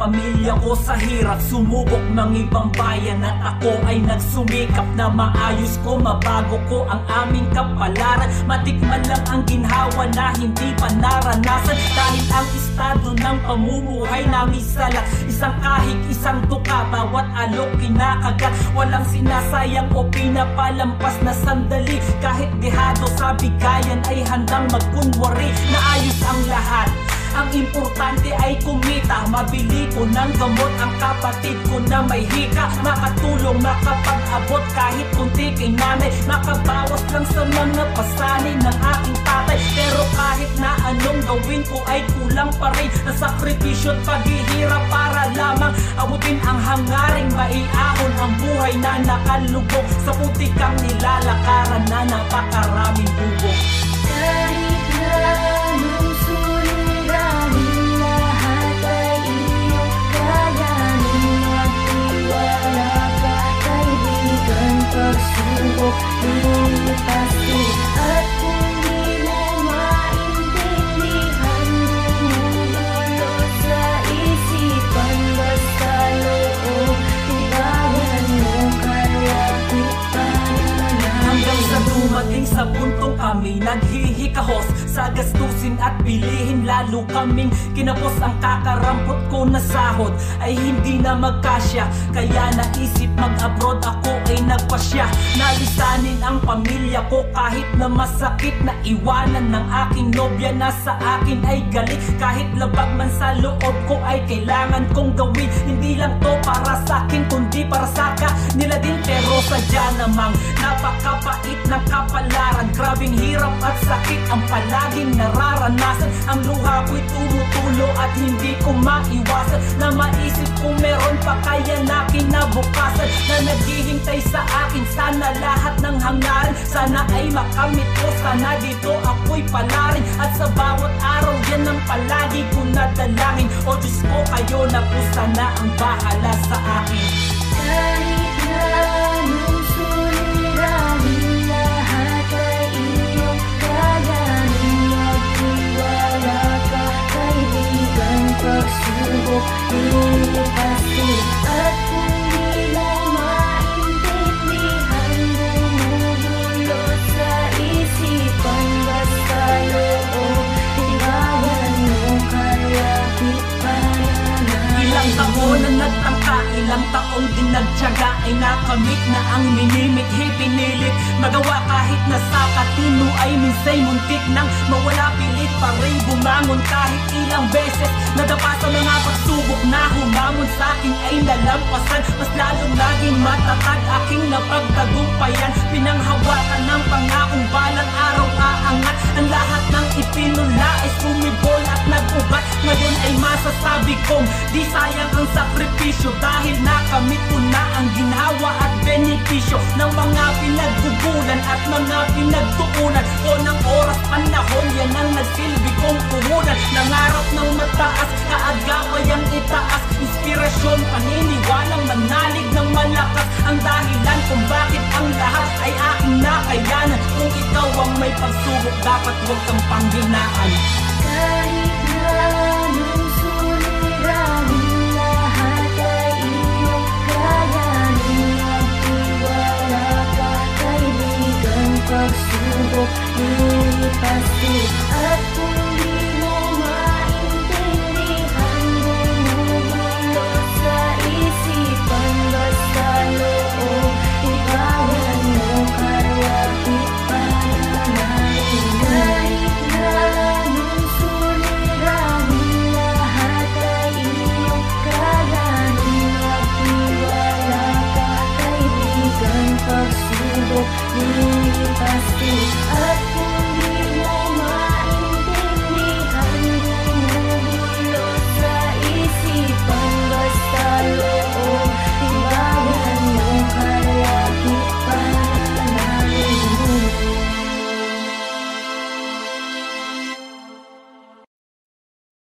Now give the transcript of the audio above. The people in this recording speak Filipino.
pamilya ko sa hirap. Sumubok ng ibang bayan at ako ay nagsumikap Na maayos ko, mabago ko ang aming kapalaran. Matikman lang ang ginhawa na hindi pa naranasan. Dahil ang estado ng pamumuhay namin salat Isang kahig, isang tuka, bawat alok kinakagat Walang sinasayang o pinapalampas na sandali. Kahit dehado sa bigayan ay handang magkunwari. Naayos ang lahat. Ang importante ay kumita. Mabili ko ng gamot ang kapatid ko na may hika. Makatulong, makapag-abot kahit kunti kay nanay Makabawas lang sa mga pasanin ng aking tatay. Pero kahit na anong gawin ko ay kulang pa rin. Ang sakripisyo at paghihirap para lamang. Abutin ang hangaring maiahon ang buhay na nakalubog. Sa putikang nilalakaran na napakaraming bubog. Kahit na kami Naghihikahos sa gastusin at bilihin Lalo kaming kinapos. Ang kakarampot ko na sahod Ay hindi na magkasya. Kaya naisip mag-abroad ako ay nagpasya. Nalisanin ang pamilya ko kahit na masakit. Na iwanan ng aking nobya na sa akin ay galit. Kahit labag man sa loob ko ay kailangan kong gawin. Hindi lang to para sa akin kundi para sa kanila din. Pero sadya namang napakapait sakit ang palaging nararanasan. Ang luha ko'y tumutulo at hindi ko maiwasan Na maisip kung meron pa kaya na kinabukasan Na naghihintay sa akin. Sana lahat ng hangarin Sana ay makamit ko, sana dito ako'y palarin At sa bawat araw yan ang palagi ko nadalangin. O Diyos ko kayo na po sana ang bahala sa akin. Kahit Ilang taon na nagtangka, ilang taong din nagtyaga Ay nakamit na ang minimithi pinilit Magawa kahit na sa katino ay minsay muntik nang Mawala pilit pa rin bumangon. Kahit ilang beses Nadapa sa mga pagsubok na humamon sa akin ay nalampasan. Mas lalong naging matatag aking napagtagumpayan. Pinanghawakan ng pangakong balang araw aangat Ang lahat ng ipinula ay sumibol at nag-ugat. Ngayon ay masasabi kong di sayang ang sakripisyo Dahil nakamit ko na ang ginhawa at benepisyo Ng mga pinaggugulan at mga pinagtuunan. O ng oras panahon yan ang nagsilbi kong puhunan. Nangarap ng mataas, kaagaway ang itaas. Inspirasyon, paniniwalang manalig ng malakas. Ang dahilan kung bakit ang may pagsubok, dapat huwag kang panghinaan. Kahit na anong suliranin Lahat ay iyong kayanin Magtiwala ka kaibigan Pagsubok di pasti pasti At kung di